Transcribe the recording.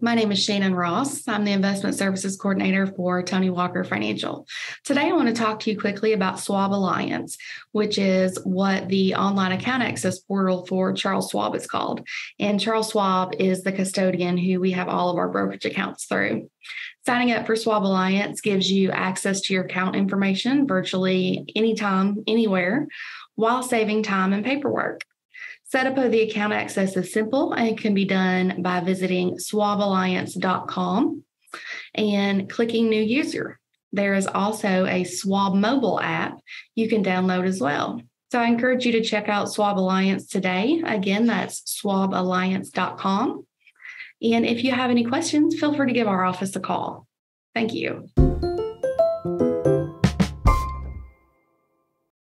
my name is Shannon Ross. I'm the Investment Services Coordinator for Tony Walker Financial. Today, I want to talk to you quickly about Schwab Alliance, which is what the online account access portal for Charles Schwab is called. And Charles Schwab is the custodian who we have all of our brokerage accounts through. Signing up for Schwab Alliance gives you access to your account information virtually anytime, anywhere, while saving time and paperwork. Setup of the account access is simple and can be done by visiting schwaballiance.com and clicking new user. There is also a Schwab mobile app you can download as well. So I encourage you to check out Schwab Alliance today. Again, that's schwaballiance.com. And if you have any questions, feel free to give our office a call. Thank you.